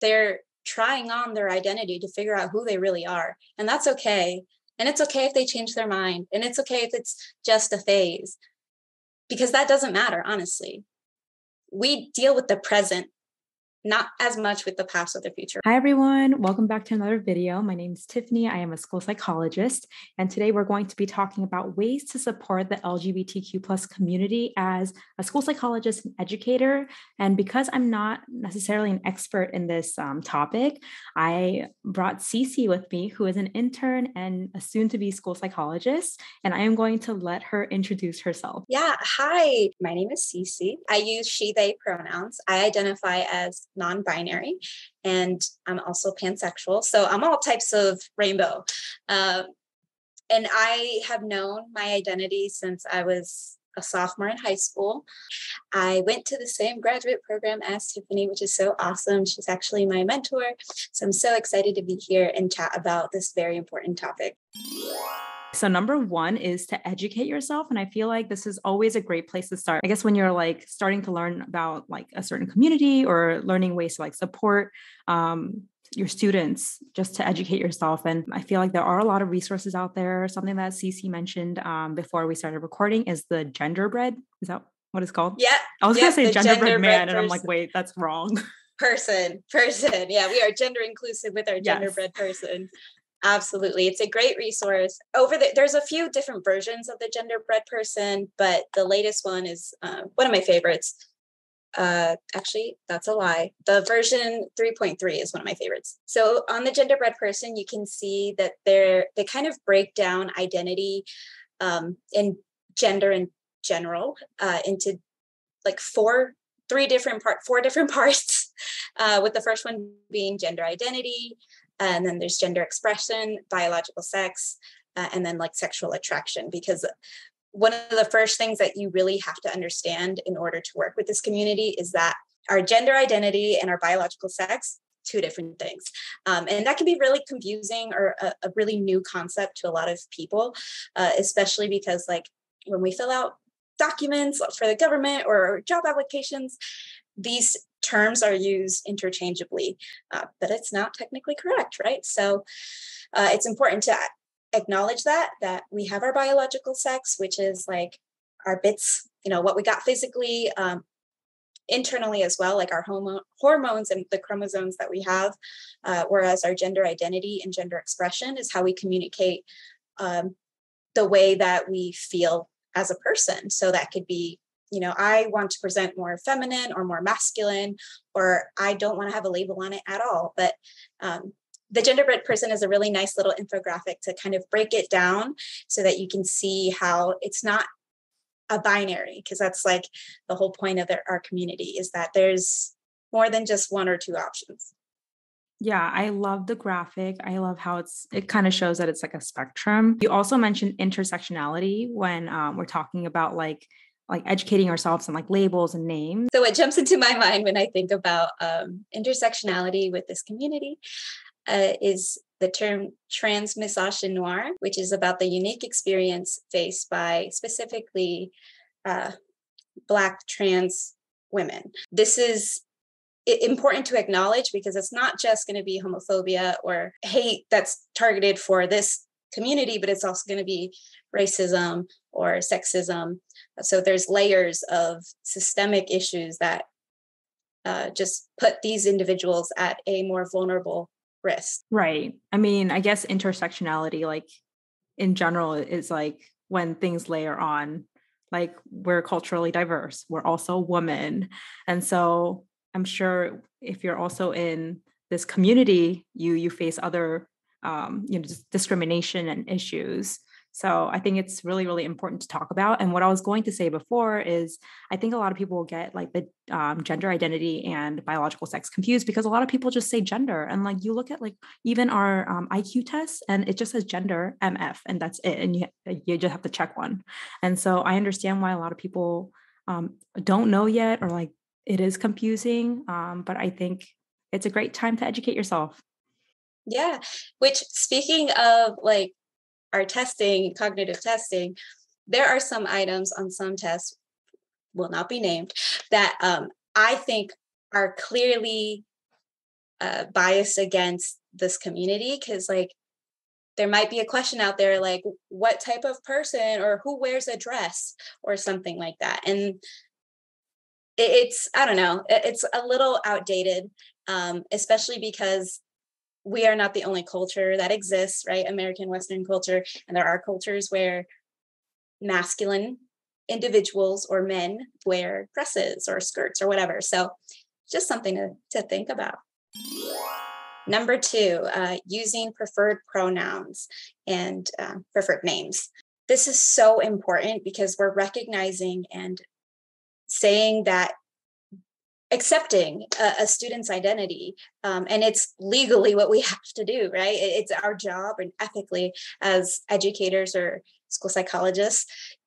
they're trying on their identity to figure out who they really are. And that's okay. And it's okay if they change their mind. And it's okay if it's just a phase, because that doesn't matter, honestly. We deal with the present not as much with the past or the future. Hi, everyone. Welcome back to another video. My name is Tiffany. I am a school psychologist. And today we're going to be talking about ways to support the LGBTQ plus community as a school psychologist and educator. And because I'm not necessarily an expert in this um, topic, I brought Ceci with me, who is an intern and a soon to be school psychologist. And I am going to let her introduce herself. Yeah. Hi, my name is Ceci. I use she, they pronouns. I identify as non binary, and I'm also pansexual. So I'm all types of rainbow. Uh, and I have known my identity since I was a sophomore in high school. I went to the same graduate program as Tiffany, which is so awesome. She's actually my mentor. So I'm so excited to be here and chat about this very important topic. So, number one is to educate yourself. And I feel like this is always a great place to start. I guess when you're like starting to learn about like a certain community or learning ways to like support um, your students just to educate yourself. And I feel like there are a lot of resources out there. Something that Ceci mentioned um, before we started recording is the genderbread. Is that what it's called? Yeah. I was yeah, going to say genderbread, genderbread man, and I'm like, wait, that's wrong. Person, person. Yeah, we are gender inclusive with our genderbread yes. person. Absolutely. It's a great resource. Over the, there's a few different versions of the genderbread person, but the latest one is uh, one of my favorites. Uh, actually, that's a lie. The version 3.3 is one of my favorites. So on the genderbread person, you can see that they're they kind of break down identity um, in gender in general uh, into like four, three different part, four different parts. Uh, with the first one being gender identity, and then there's gender expression, biological sex, uh, and then like sexual attraction. Because one of the first things that you really have to understand in order to work with this community is that our gender identity and our biological sex two different things um, and that can be really confusing or a, a, really new concept to a lot of people uh, especially because like when we fill out documents for the government or job applications these terms are used interchangeably, uh, but it's not technically correct, right? So uh, it's important to acknowledge that that we have our biological sex, which is like our bits, you know, what we got physically, um, internally as well, like our homo- hormones and the chromosomes that we have. Uh, whereas our gender identity and gender expression is how we communicate um, the way that we feel as a person. So that could be you know, I want to present more feminine or more masculine, or I don't want to have a label on it at all. But um, the genderbread person is a really nice little infographic to kind of break it down so that you can see how it's not a binary, because that's like the whole point of our community is that there's more than just one or two options. Yeah, I love the graphic. I love how it's it kind of shows that it's like a spectrum. You also mentioned intersectionality when um, we're talking about like like educating ourselves on like labels and names. So what jumps into my mind when I think about um, intersectionality with this community uh, is the term trans noir, which is about the unique experience faced by specifically uh, Black trans women. This is important to acknowledge because it's not just going to be homophobia or hate that's targeted for this community, but it's also going to be racism or sexism. So there's layers of systemic issues that uh, just put these individuals at a more vulnerable risk. Right. I mean, I guess intersectionality, like in general, is like when things layer on, like we're culturally diverse, we're also women. And so I'm sure if you're also in this community, you you face other um, you know discrimination and issues so I think it's really, really important to talk about. And what I was going to say before is I think a lot of people will get like the um, gender identity and biological sex confused because a lot of people just say gender. And like you look at like even our um, IQ test and it just says gender MF and that's it. And you, you just have to check one. And so I understand why a lot of people um, don't know yet or like it is confusing. Um, but I think it's a great time to educate yourself. Yeah. Which speaking of like our testing, cognitive testing, there are some items on some tests, will not be named, that um, I think are clearly uh, bias against this community because like there might be a question out there like what type of person or who wears a dress or something like that and it's i don't know it's a little outdated um, especially because we are not the only culture that exists right? American western culture and there are cultures where masculine individuals or men wear dresses or skirts or whatever. So just something to, to think about. Number two, uh, using preferred pronouns and uh, preferred names. This is so important because we're recognizing and saying that accepting a, a student's identity um, and it's legally what we have to do right? It's our job and ethically as educators or school psychologists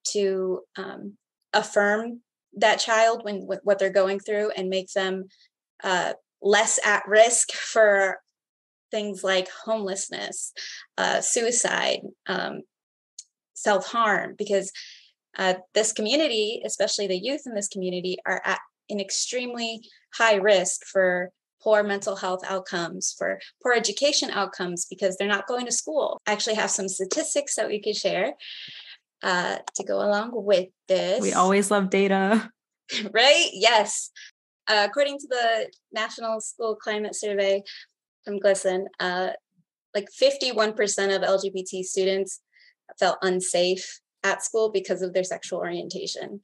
to um, affirm that child when what they're going through and make them uh, less at risk for things like homelessness, uh, suicide, um, self harm, because uh, this community, especially the youth in this community, are at an extremely high risk for poor mental health outcomes, for poor education outcomes, because they're not going to school. I actually have some statistics that we could share uh, to go along with this. We always love data. right? Yes. Uh, according to the National School Climate Survey, from GLSEN, uh, like 51% of LGBT students felt unsafe at school because of their sexual orientation,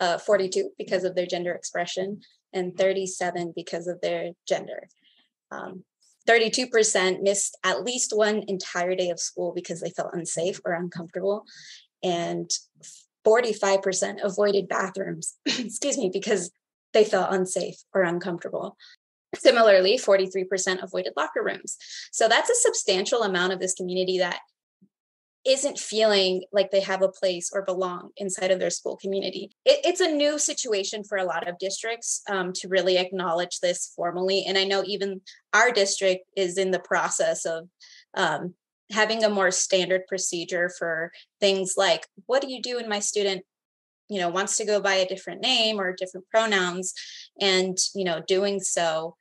uh, 42 because of their gender expression, and 37 because of their gender. Um, 32% missed at least one entire day of school because they felt unsafe or uncomfortable. And 45% avoided bathrooms, excuse me, because they felt unsafe or uncomfortable. Similarly, 43% avoided locker rooms. So that's a substantial amount of this community that isn't feeling like they have a place or belong inside of their school community. It, it's a new situation for a lot of districts um, to really acknowledge this formally. And I know even our district is in the process of um, having a more standard procedure for things like what do you do when my student you know wants to go by a different name or different pronouns and you know doing so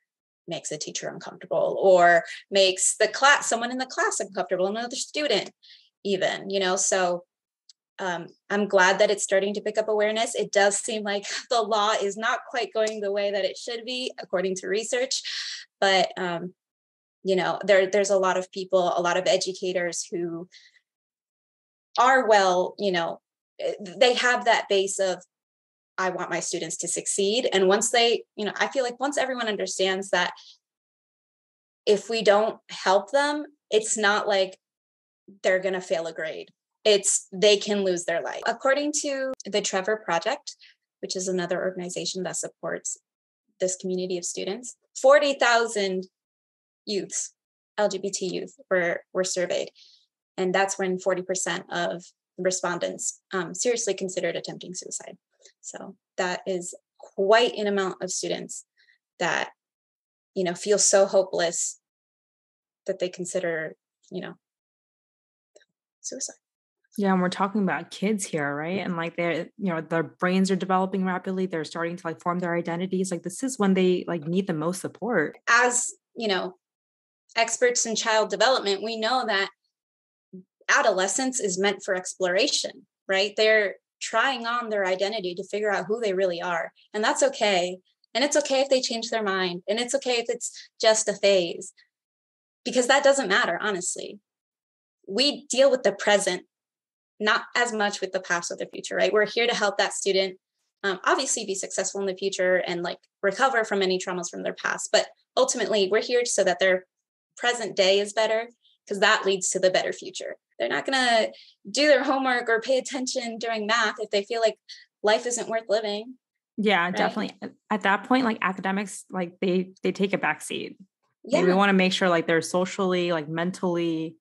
makes a teacher uncomfortable or makes the class someone in the class uncomfortable another student even you know so um, i'm glad that it's starting to pick up awareness it does seem like the law is not quite going the way that it should be according to research but um, you know there there's a lot of people a lot of educators who are well you know eh, they have that base of I want my students to succeed. And once they, you know, I feel like once everyone understands that if we don't help them, it's not like they're going to fail a grade. It's they can lose their life. According to the Trevor Project, which is another organization that supports this community of students, 40,000 youths, LGBT youth, were, were surveyed. And that's when 40% of respondents um, seriously considered attempting suicide. So that is quite an amount of students that, you know, feel so hopeless that they consider, you know, suicide. Yeah, and we're talking about kids here, right? And like they're, you know, their brains are developing rapidly. They're starting to like form their identities. Like this is when they like need the most support. As, you know, experts in child development, we know that adolescence is meant for exploration, right? They're trying on their identity to figure out who they really are. And that's okay. And it's okay if they change their mind. And it's okay if it's just a phase, because that doesn't matter, honestly. We deal with the present, not as much with the past or the future, right? We're here to help that student um, obviously be successful in the future and like recover from any traumas from their past. But ultimately, we're here so that their present day is better because that leads to the better future. They're not going to do their homework or pay attention during math if they feel like life isn't worth living. Yeah, right? definitely. At that point, like academics, like they they take a backseat. Yeah. we want to make sure like they're socially, like mentally,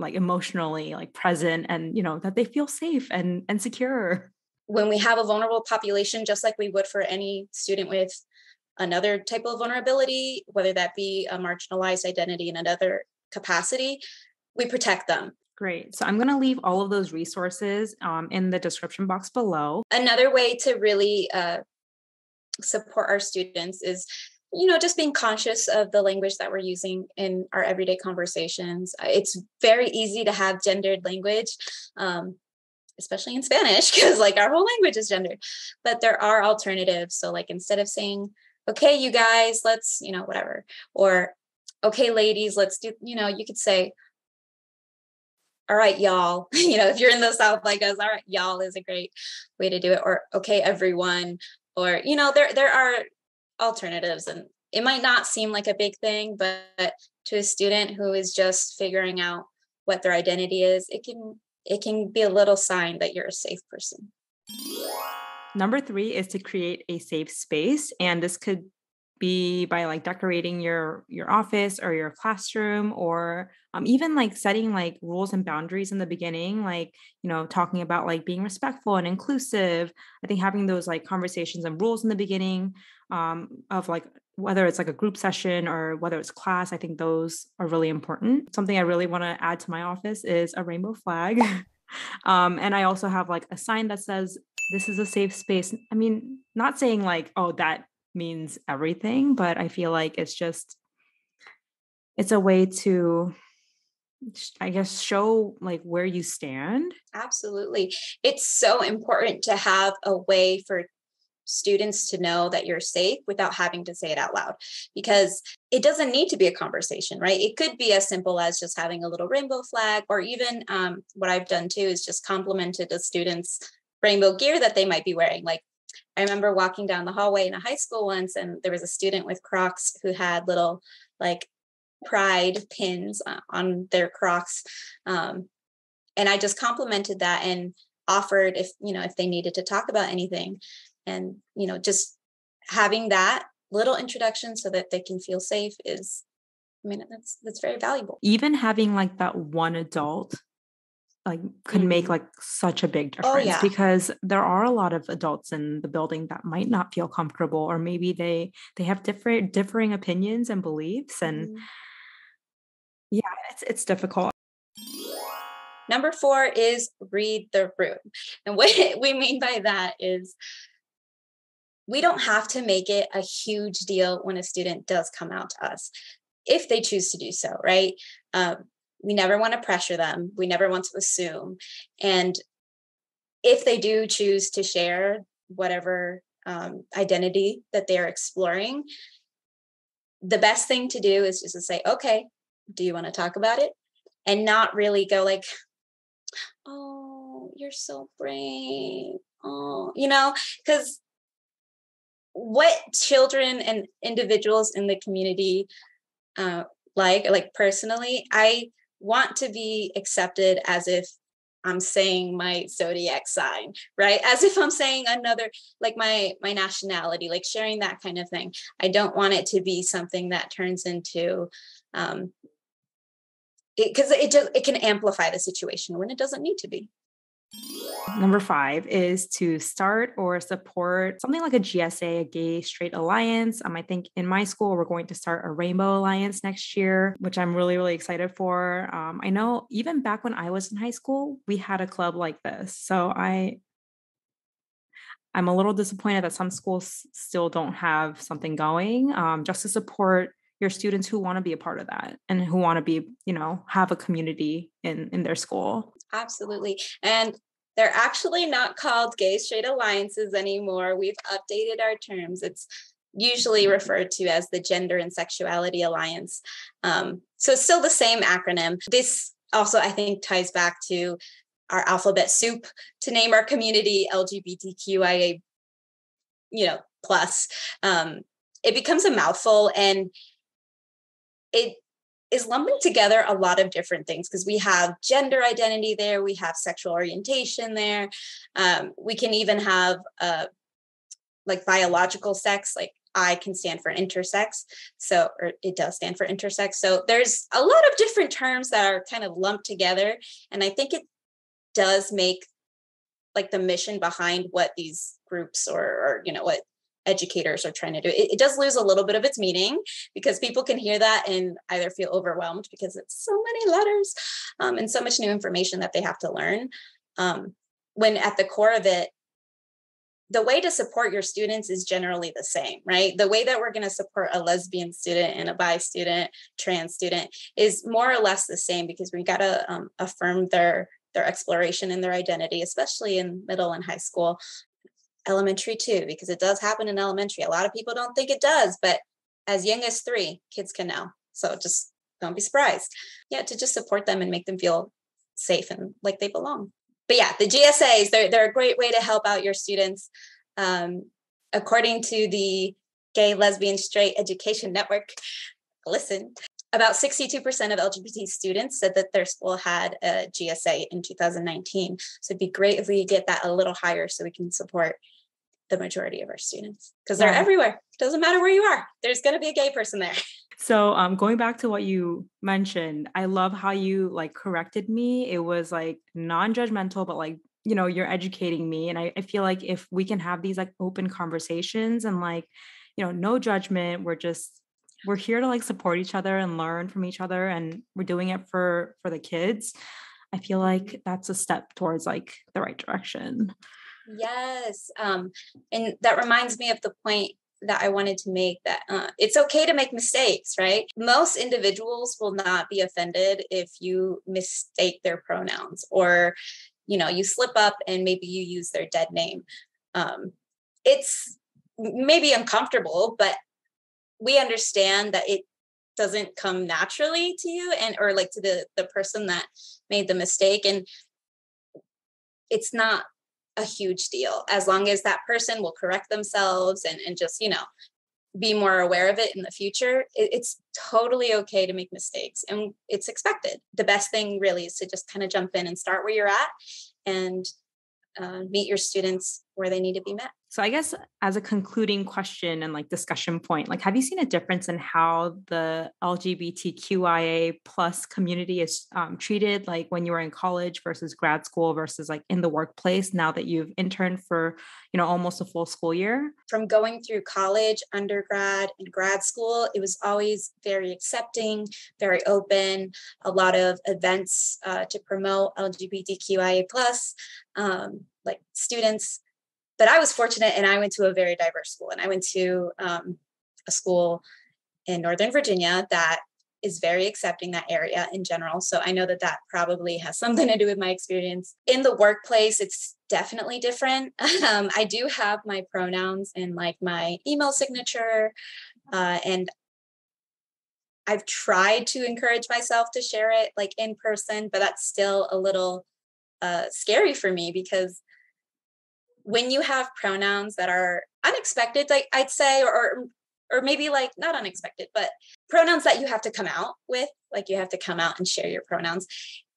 like emotionally, like present, and you know that they feel safe and and secure. When we have a vulnerable population, just like we would for any student with another type of vulnerability, whether that be a marginalized identity in another capacity, we protect them. Great. So I'm going to leave all of those resources um, in the description box below. Another way to really uh, support our students is you know just being conscious of the language that we're using in our everyday conversations. It's very easy to have gendered language um, especially in spanish because like our whole language is gendered. But there are alternatives. So like instead of saying okay you guys let's you know whatever or okay ladies let's do you know you could say all right y'all you know if you're in the south like us all right y'all is a great way to do it or okay everyone or you know there there are alternatives and it might not seem like a big thing but to a student who is just figuring out what their identity is it can it can be a little sign that you're a safe person. Number 3 is to create a safe space and this could be by like decorating your your office or your classroom or um, even like setting like rules and boundaries in the beginning like you know talking about like being respectful and inclusive. I think having those like conversations and rules in the beginning um, of like whether it's like a group session or whether it's class i think those are really important something i really want to add to my office is a rainbow flag um, and i also have like a sign that says this is a safe space i mean not saying like oh that means everything, but I feel like it's just it's a way to I guess show like where you stand. Absolutely. It's so important to have a way for students to know that you're safe without having to say it out loud because it doesn't need to be a conversation right it could be as simple as just having a little rainbow flag or even um, what i've done too is just complimented the students rainbow gear that they might be wearing like I remember walking down the hallway in a high school once, and there was a student with Crocs who had little like pride pins uh, on their Crocs. Um, and I just complimented that and offered if, you know, if they needed to talk about anything. And, you know, just having that little introduction so that they can feel safe is I mean, that's that's very valuable. Even having like that one adult like could make mm-hmm. like such a big difference oh, yeah. because there are a lot of adults in the building that might not feel comfortable or maybe they they have different differing opinions and beliefs and mm. yeah it's it's difficult number 4 is read the room and what we mean by that is we don't have to make it a huge deal when a student does come out to us if they choose to do so right? Um, we never want to pressure them we never want to assume and if they do choose to share whatever um, identity that they're exploring the best thing to do is just to say okay do you want to talk about it? and not really go like oh you're so brave. Oh you know? Because what children and individuals in the community uh, like like personally i want to be accepted as if I'm saying my zodiac sign, right? As if I'm saying another like my my nationality, like sharing that kind of thing. I don't want it to be something that turns into um because it, it just it can amplify the situation when it doesn't need to be. Number five is to start or support something like a GSA, a Gay Straight Alliance. Um, I think in my school, we're going to start a Rainbow Alliance next year, which I'm really, really excited for. Um, I know even back when I was in high school, we had a club like this. So I, I'm a little disappointed that some schools still don't have something going um, just to support your students who want to be a part of that and who want to be you know have a community in in their school absolutely and they're actually not called gay straight alliances anymore. We've updated our terms. It's usually referred to as the Gender and Sexuality Alliance. Um, so it's still the same acronym. This also, I think, ties back to our alphabet soup to name our community LGBTQIA, you know, plus. Um, it becomes a mouthful and it is lumping together a lot of different things because we have gender identity there, we have sexual orientation there, um, we can even have uh, like biological sex, like I can stand for intersex. So, or it does stand for intersex. So, there's a lot of different terms that are kind of lumped together. And I think it does make like the mission behind what these groups or, or you know, what educators are trying to do. It, it, does lose a little bit of its meaning because people can hear that and either feel overwhelmed because it's so many letters um, and so much new information that they have to learn. Um, when at the core of it, the way to support your students is generally the same, right? The way that we're going to support a lesbian student and a bi student, trans student is more or less the same because we got to um, affirm their their exploration and their identity, especially in middle and high school, elementary too, because it does happen in elementary. A lot of people don't think it does, but as young as three, kids can know. So just don't be surprised. Yeah, to just support them and make them feel safe and like they belong but yeah, the GSAs, they're, they're a great way to help out your students. Um, according to the Gay, Lesbian, Straight Education Network, GLSEN, about 62% of LGBT students said that their school had a GSA in 2019. So it'd be great if we get that a little higher so we can support the majority of our students because they're yeah. everywhere. Doesn't matter where you are, there's going to be a gay person there. So um going back to what you mentioned, I love how you like corrected me. It was like non-judgmental, but like, you know, you're educating me. And I, I feel like if we can have these like open conversations and like, you know, no judgment, we're just we're here to like support each other and learn from each other and we're doing it for for the kids. I feel like that's a step towards like the right direction. Yes. Um, and that reminds me of the point that I wanted to make that uh, it's okay to make mistakes, right? Most individuals will not be offended if you mistake their pronouns or, you know, you slip up and maybe you use their dead name. Um, it's maybe uncomfortable, but we understand that it doesn't come naturally to you and or like to the the person that made the mistake and it's not a huge deal as long as that person will correct themselves and, and just, you know, be more aware of it in the future. It, it's totally okay to make mistakes and it's expected. The best thing really is to just kind of jump in and start where you're at and uh, meet your students where they need to be met. So I guess as a concluding question and like discussion point, like have you seen a difference in how the LGBTQIA plus community is um, treated, like when you were in college versus grad school versus like in the workplace now that you've interned for you know almost a full school year? From going through college, undergrad, and grad school, it was always very accepting, very open. A lot of events uh, to promote LGBTQIA plus, um, like students but I was fortunate and I went to a very diverse school. And I went to um, a school in Northern Virginia that is very accepting that area in general. So I know that that probably has something to do with my experience. In the workplace, it's definitely different. Um, I do have my pronouns in like my email signature. Uh, and I've tried to encourage myself to share it like in person, but that's still a little uh, scary for me because when you have pronouns that are unexpected, like I'd say, or or maybe like not unexpected, but pronouns that you have to come out with, like you have to come out and share your pronouns.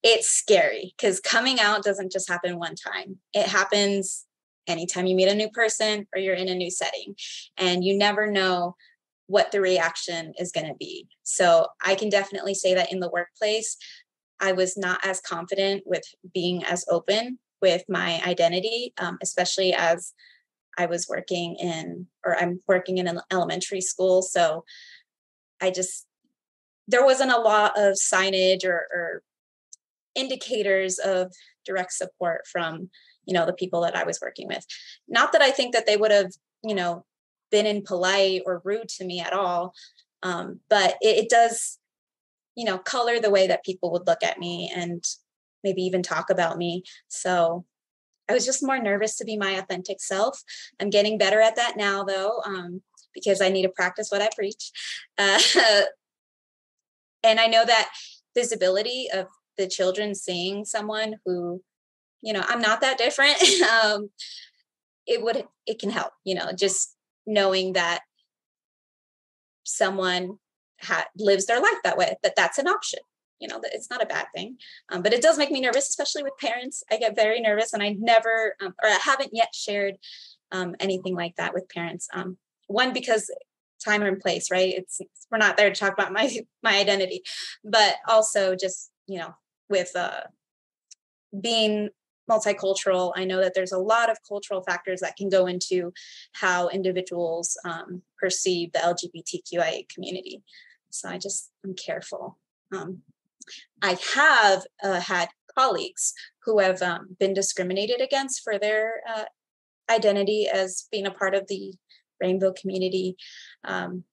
It's scary because coming out doesn't just happen one time. It happens anytime you meet a new person or you're in a new setting, and you never know what the reaction is going to be. So I can definitely say that in the workplace, I was not as confident with being as open with my identity, um, especially as I was working in, or I'm working in an elementary school. So I just, there wasn't a lot of signage or, or indicators of direct support from, you know, the people that I was working with. Not that I think that they would have, you know, been impolite or rude to me at all. Um, but it, it does, you know, color the way that people would look at me and maybe even talk about me. So I was just more nervous to be my authentic self. I'm getting better at that now, though, um, because I need to practice what I preach. Uh, and I know that visibility of the children seeing someone who, you know, I'm not that different. um, it would, it can help, you know, just knowing that someone ha- lives their life that way, that that's an option you know it's not a bad thing. Um, but it does make me nervous especially with parents. I get very nervous and i never um, or i haven't yet shared um, anything like that with parents. Um, one because time and place right? It's we're not there to talk about my my identity. But also just you know with uh, being multicultural i know that there's a lot of cultural factors that can go into how individuals um, perceive the lgbtqia community. So i just i'm careful. Um, I have uh, had colleagues who have um, been discriminated against for their uh, identity as being a part of the rainbow community. Um,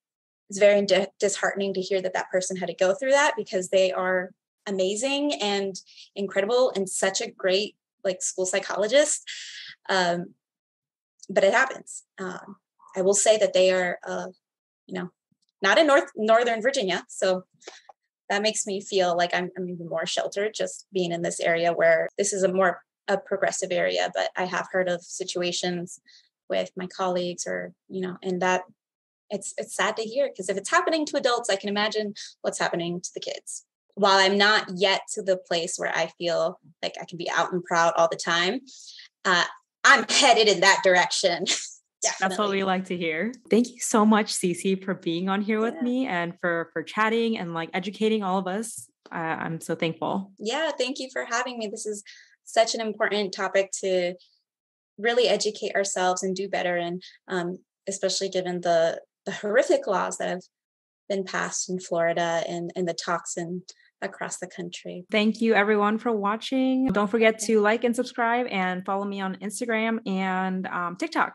it's very di- disheartening to hear that that person had to go through that because they are amazing and incredible and such a great like school psychologist. Um, but it happens. Um, I will say that they are, uh, you know, not in North Northern Virginia, so that makes me feel like I'm, I'm even more sheltered just being in this area where this is a more a progressive area. But I have heard of situations with my colleagues, or you know, and that it's it's sad to hear because if it's happening to adults, I can imagine what's happening to the kids. While I'm not yet to the place where I feel like I can be out and proud all the time, uh, I'm headed in that direction. Definitely. That's what we like to hear. Thank you so much, Ceci, for being on here with yeah. me and for for chatting and like educating all of us. Uh, I'm so thankful. Yeah, thank you for having me. This is such an important topic to really educate ourselves and do better and um, especially given the the horrific laws that have been passed in Florida and, and the toxin across the country. Thank you everyone for watching. Don't forget to like and subscribe and follow me on Instagram and um, TikTok.